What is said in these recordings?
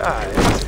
God.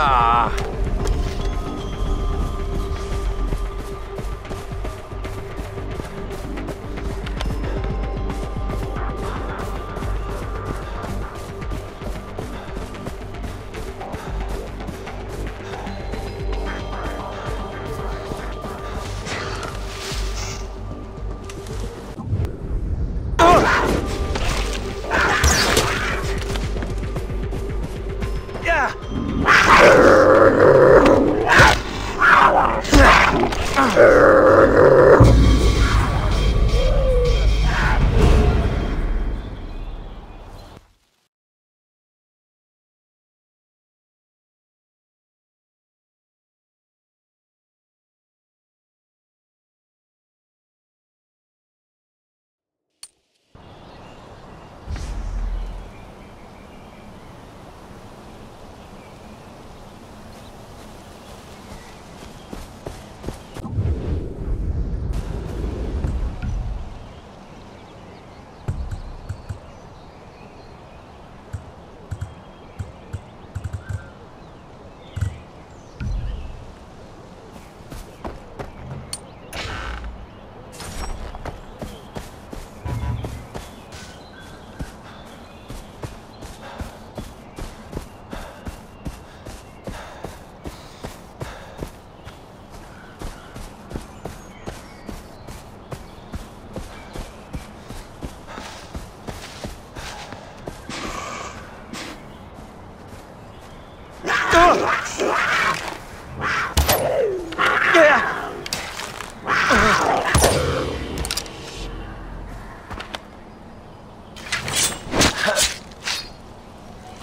Ah. Yeah.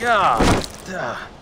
God. Ugh.